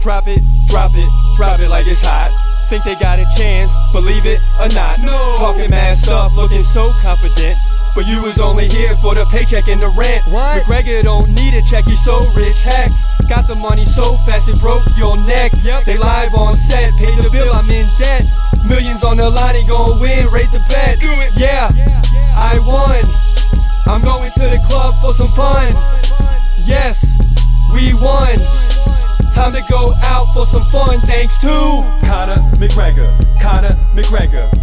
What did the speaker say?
Drop it, drop it, drop it like it's hot. Think they got a chance, believe it or not. No. Talking mad stuff, looking so confident. But you was only here for the paycheck and the rent. What? McGregor don't need a check, he's so rich. Heck, got the money so fast it broke your neck. Yep. They live on set, paid the bill, I'm in debt. Millions on the line, he gon' win, raise the bet. Do it. Yeah, I won. I'm going to the club for some fun. Yes, we won. Time to go out for some fun, thanks to Conor McGregor. Conor McGregor.